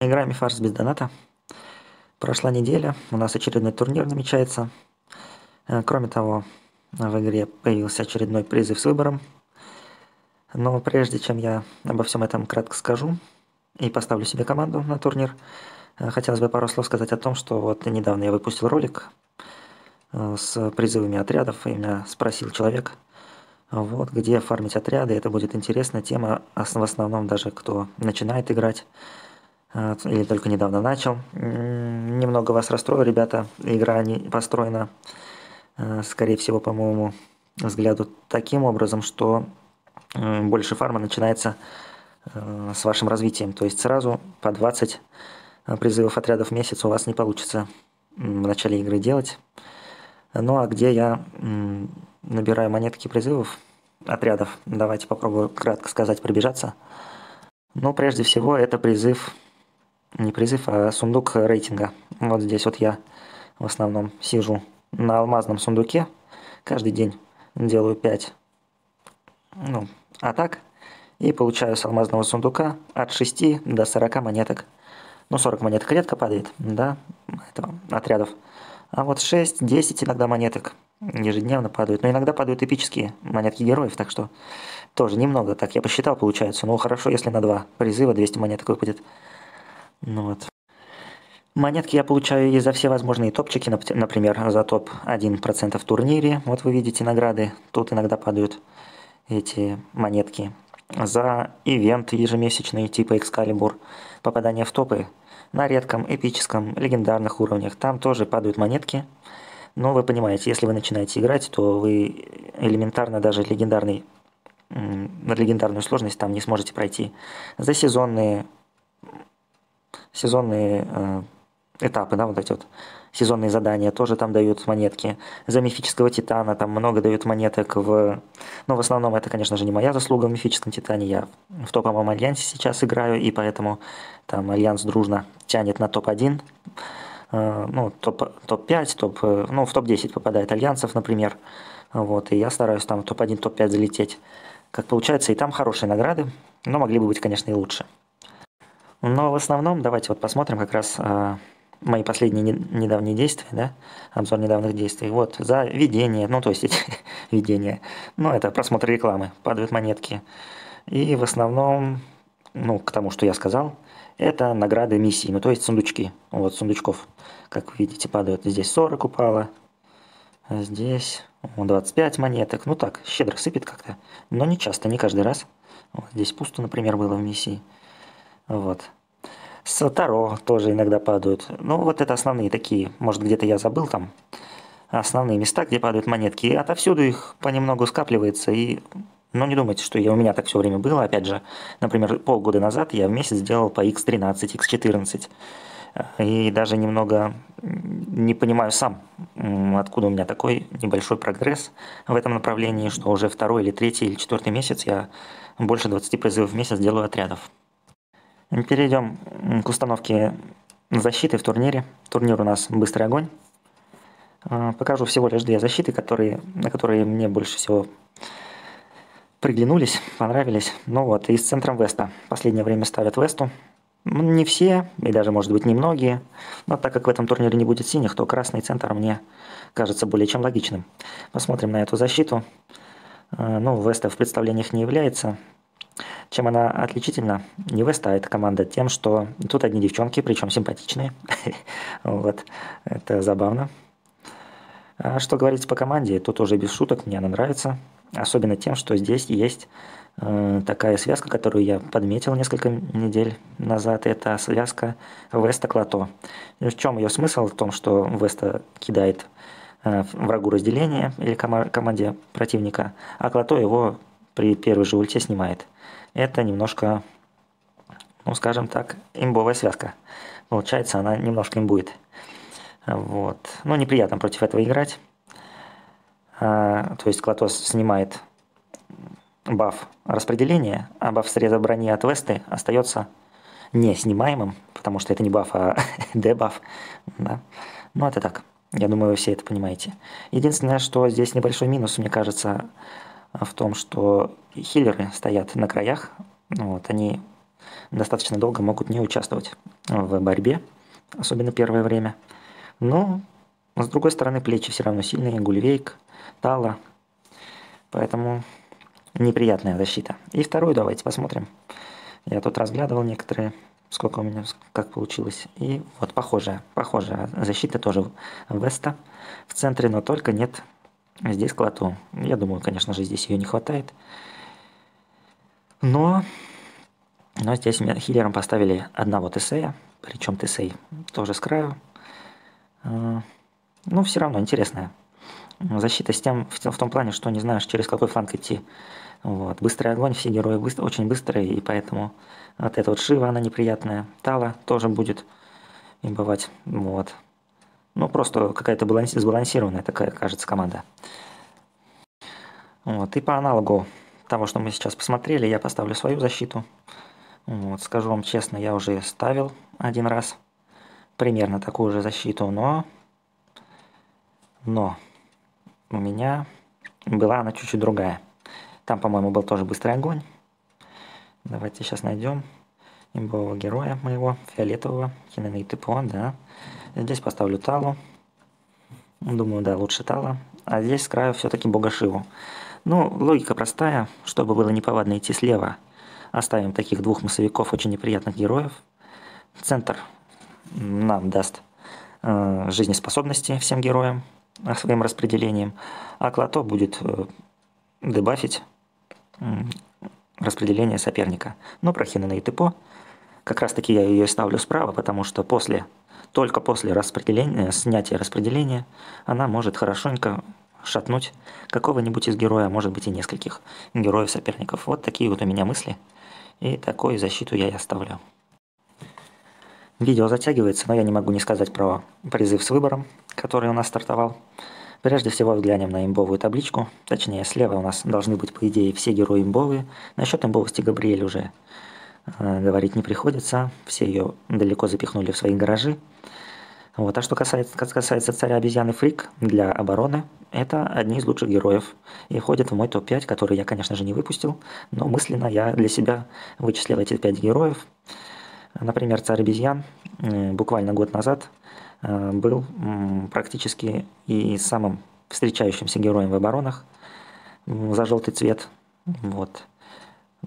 Играем фарс без доната. Прошла неделя, у нас очередной турнир намечается. Э, кроме того, в игре появился очередной призыв с выбором. Но прежде чем я обо всем этом кратко скажу и поставлю себе команду на турнир, э, хотелось бы пару слов сказать о том, что вот недавно я выпустил ролик э, с призывами отрядов, и меня спросил человек, вот, где фармить отряды, это будет интересная тема, в основном даже кто начинает играть или только недавно начал. Немного вас расстрою, ребята. Игра не построена, э, скорее всего, по моему взгляду, таким образом, что больше фарма начинается э, с вашим развитием. То есть сразу по 20 э, призывов отрядов в месяц у вас не получится в начале игры делать. Ну а где я набираю монетки призывов отрядов, давайте попробую кратко сказать, пробежаться. Ну, прежде всего, это призыв не призыв, а сундук рейтинга. Вот здесь вот я в основном сижу на алмазном сундуке. Каждый день делаю 5 ну, атак и получаю с алмазного сундука от 6 до 40 монеток. Ну, 40 монеток редко падает, да, это отрядов. А вот 6-10 иногда монеток ежедневно падают. Но иногда падают эпические монетки героев, так что тоже немного. Так я посчитал, получается. Ну, хорошо, если на 2 призыва 200 монеток выпадет. Ну вот. Монетки я получаю и за все возможные топчики, например, за топ 1% в турнире. Вот вы видите награды, тут иногда падают эти монетки. За ивент ежемесячный типа Excalibur, попадание в топы на редком, эпическом, легендарных уровнях. Там тоже падают монетки. Но вы понимаете, если вы начинаете играть, то вы элементарно даже легендарный, легендарную сложность там не сможете пройти. За сезонные сезонные э, этапы, да, вот эти вот сезонные задания тоже там дают монетки. За мифического титана там много дают монеток в... Ну, в основном это, конечно же, не моя заслуга в мифическом титане. Я в топовом альянсе сейчас играю, и поэтому там альянс дружно тянет на топ-1. Э, ну, топ-5, топ, топ, э, ну, в топ-10 попадает альянсов, например. Вот, и я стараюсь там топ-1, топ-5 залететь. Как получается, и там хорошие награды, но могли бы быть, конечно, и лучше. Но в основном давайте вот посмотрим как раз э, мои последние не, недавние действия, да, обзор недавних действий. Вот, за видение, ну, то есть эти видения, ну, это просмотр рекламы, падают монетки. И в основном, ну, к тому, что я сказал, это награды миссии, ну, то есть сундучки. Вот, сундучков, как вы видите, падают. Здесь 40 упало, а здесь 25 монеток. Ну, так, щедро сыпет как-то, но не часто, не каждый раз. Вот, здесь пусто, например, было в миссии. Вот. С Таро тоже иногда падают. Ну, вот это основные такие. Может, где-то я забыл там основные места, где падают монетки. И отовсюду их понемногу скапливается. И, ну, не думайте, что я, у меня так все время было. Опять же, например, полгода назад я в месяц сделал по x13, x14. И даже немного не понимаю сам, откуда у меня такой небольшой прогресс в этом направлении, что уже второй или третий или четвертый месяц я больше 20 призывов в месяц делаю отрядов. Перейдем к установке защиты в турнире. Турнир у нас «Быстрый огонь». А, покажу всего лишь две защиты, которые, на которые мне больше всего приглянулись, понравились. Ну вот, и с центром Веста. Последнее время ставят Весту. Не все, и даже, может быть, немногие. Но так как в этом турнире не будет синих, то красный центр мне кажется более чем логичным. Посмотрим на эту защиту. А, ну, Веста в представлениях не является. Чем она отличительна? Не Веста, это команда тем, что тут одни девчонки, причем симпатичные. вот, это забавно. А что говорить по команде, тут уже без шуток, мне она нравится. Особенно тем, что здесь есть э, такая связка, которую я подметил несколько недель назад. Это связка Веста-Клато. В чем ее смысл? В том, что Веста кидает э, врагу разделение или команде противника, а Клато его при первой же ульте снимает это немножко, ну скажем так, имбовая связка. Получается, она немножко имбует. Вот. Ну, неприятно против этого играть. А, то есть Клатос снимает баф распределения, а баф среза брони от Весты остается не снимаемым, потому что это не баф, а дебаф. Да? Ну, это так. Я думаю, вы все это понимаете. Единственное, что здесь небольшой минус, мне кажется, в том, что хиллеры стоят на краях, вот, они достаточно долго могут не участвовать в борьбе, особенно первое время. Но, с другой стороны, плечи все равно сильные, гульвейк, тала, поэтому неприятная защита. И вторую давайте посмотрим. Я тут разглядывал некоторые, сколько у меня, как получилось. И вот похожая, похожая защита тоже Веста в центре, но только нет здесь клату. Я думаю, конечно же, здесь ее не хватает. Но, но здесь хиллером поставили одного Тесея, причем Тесей тоже с краю. А, ну, все равно интересная защита с тем, в, в том плане, что не знаешь, через какой фланг идти. Вот. Быстрый огонь, все герои быстро, очень быстрые, и поэтому вот эта вот Шива, она неприятная. Тала тоже будет и бывать. Вот. Ну, просто какая-то баланси- сбалансированная такая, кажется, команда. Вот. И по аналогу того, что мы сейчас посмотрели, я поставлю свою защиту. Вот. Скажу вам честно, я уже ставил один раз примерно такую же защиту, но... Но у меня была она чуть-чуть другая. Там, по-моему, был тоже быстрый огонь. Давайте сейчас найдем имбового героя моего, фиолетового, ТПО, да. Здесь поставлю Талу. Думаю, да, лучше Тала. А здесь с краю все-таки Богашиву. Ну, логика простая. Чтобы было неповадно идти слева, оставим таких двух массовиков, очень неприятных героев. Центр нам даст э, жизнеспособности всем героям своим распределением, а Клато будет э, дебафить распределение соперника. Но про Хинена и Тепо как раз таки я ее ставлю справа, потому что после, только после распределения, снятия распределения, она может хорошенько шатнуть какого-нибудь из героя, а может быть и нескольких героев соперников. Вот такие вот у меня мысли. И такую защиту я и оставлю. Видео затягивается, но я не могу не сказать про призыв с выбором, который у нас стартовал. Прежде всего взглянем на имбовую табличку, точнее слева у нас должны быть по идее все герои имбовые. Насчет имбовости Габриэль уже говорить не приходится, все ее далеко запихнули в свои гаражи. Вот. А что касается, касается царя обезьяны Фрик для обороны, это одни из лучших героев и входит в мой топ-5, который я, конечно же, не выпустил, но мысленно я для себя вычислил эти 5 героев. Например, царь обезьян э, буквально год назад Э, был практически и самым встречающимся героем в оборонах за желтый цвет. Вот.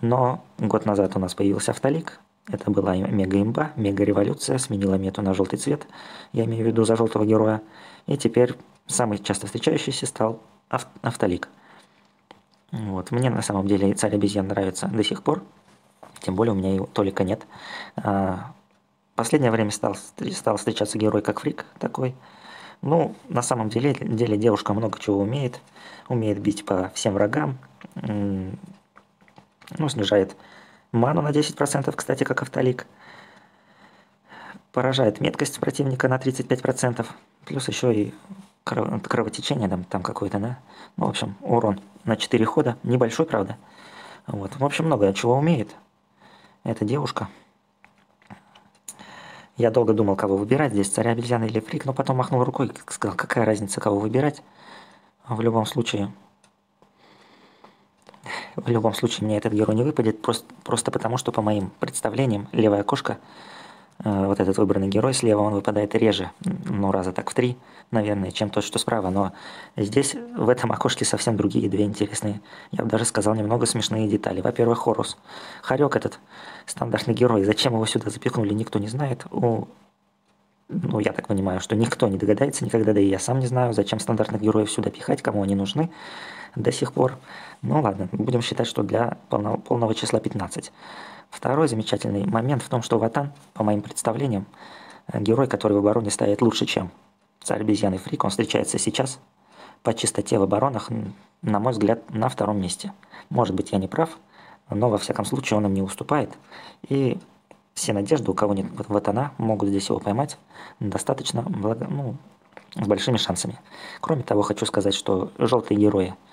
Но год назад у нас появился автолик. Это была мега-имба, мега-революция, сменила мету на желтый цвет. Я имею в виду за желтого героя. И теперь самый часто встречающийся стал автолик. Вот. Мне на самом деле царь обезьян нравится до сих пор. Тем более у меня его толика нет. А, последнее время стал, стал встречаться герой как фрик такой. Ну, на самом деле, деле девушка много чего умеет. Умеет бить по всем врагам. Ну, снижает ману на 10%, кстати, как автолик. Поражает меткость противника на 35%. Плюс еще и кровотечение там, там какое-то, да? Ну, в общем, урон на 4 хода. Небольшой, правда. Вот. В общем, много чего умеет эта девушка. Я долго думал, кого выбирать, здесь царя обезьяны или фрик, но потом махнул рукой и сказал, какая разница, кого выбирать. В любом случае, в любом случае мне этот герой не выпадет, просто, просто потому, что по моим представлениям левая кошка Э, вот этот выбранный герой слева, он выпадает реже, ну, раза так в три, наверное, чем тот, что справа. Но здесь, в этом окошке, совсем другие две интересные, я бы даже сказал, немного смешные детали. Во-первых, Хорус. Харек этот стандартный герой. Зачем его сюда запихнули, никто не знает. У ну, я так понимаю, что никто не догадается никогда, да и я сам не знаю, зачем стандартных героев сюда пихать, кому они нужны до сих пор. Ну ладно, будем считать, что для полного, полного числа 15. Второй замечательный момент в том, что Ватан, по моим представлениям, э, герой, который в обороне стоит лучше, чем царь обезьян и фрик, он встречается сейчас по чистоте в оборонах, на мой взгляд, на втором месте. Может быть, я не прав, но во всяком случае он им не уступает. И все надежды, у кого нет Ватана, могут здесь его поймать достаточно благо, ну, с большими шансами. Кроме того, хочу сказать, что желтые герои –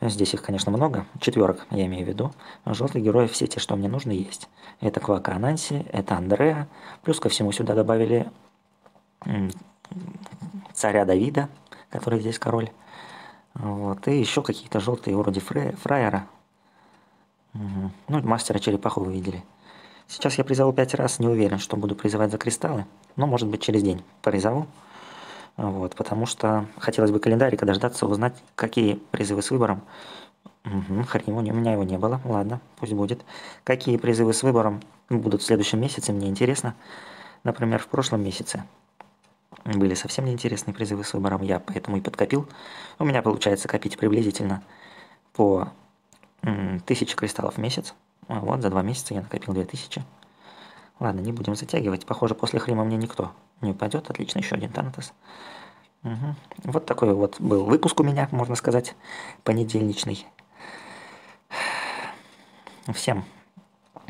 Здесь их, конечно, много, четверок я имею в виду. Желтые герои все те, что мне нужны, есть. Это Квака Ананси, это Андреа. Плюс ко всему сюда добавили царя Давида, который здесь король. Вот. И еще какие-то желтые вроде Фре, Фраера. Угу. Ну, мастера черепаху вы видели. Сейчас я призову 5 раз, не уверен, что буду призывать за кристаллы, но может быть через день призову. Вот, потому что хотелось бы календарика дождаться, узнать, какие призывы с выбором. Угу, хрень, у меня его не было, ладно, пусть будет. Какие призывы с выбором будут в следующем месяце, мне интересно. Например, в прошлом месяце были совсем неинтересные призывы с выбором, я поэтому и подкопил. У меня получается копить приблизительно по 1000 кристаллов в месяц. Вот, за два месяца я накопил 2000. Ладно, не будем затягивать. Похоже, после Хрима мне никто не упадет. Отлично, еще один Танатос. Угу. Вот такой вот был выпуск у меня, можно сказать, понедельничный. Всем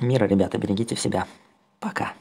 мира, ребята, берегите себя. Пока.